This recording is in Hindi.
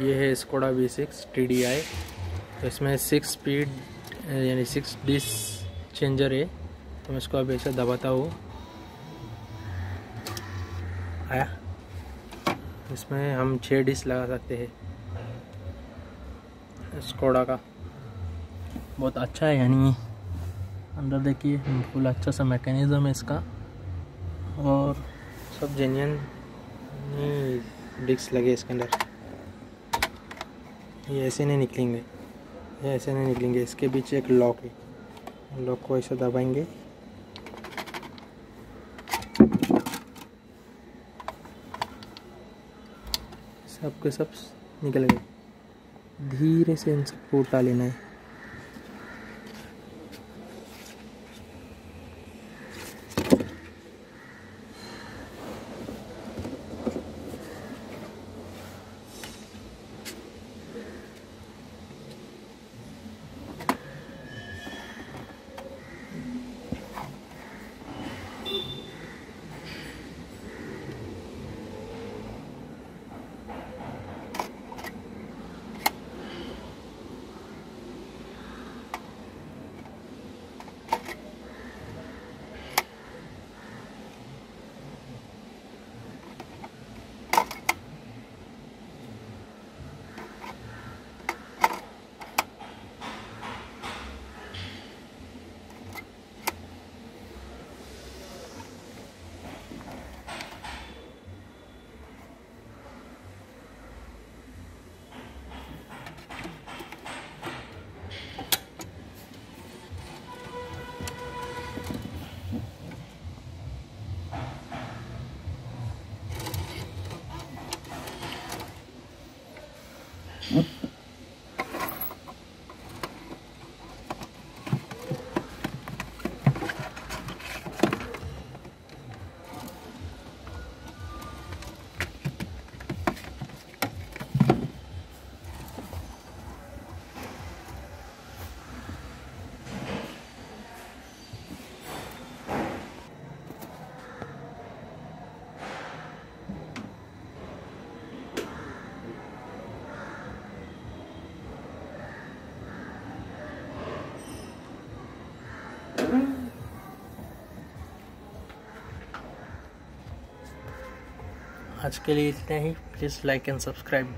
ये है Skoda V six T D I तो इसमें सिक्स स्पीड यानी सिक्स डिस चेंजर है। तो मैं इसको अभी ऐसे दबाता हूँ। आया। इसमें हम छः डिस लगा सकते हैं। स्कोडा का। बहुत अच्छा है, यानी अंदर देखिए, बिल्कुल अच्छा सा मैकेनिज़्म है इसका। और सब जेन्यन डिस्क लगे इसके अंदर। ये ऐसे नहीं निकलेंगे। ये ऐसे नहीं निकलेंगे। इसके बीच एक लॉक है। लॉक को ऐसे दबाएँगे। सब के सब निकल गए। धीरे से इन सबको उठा लेना है। Mm-hmm. आज के लिए इतना ही। Please like and subscribe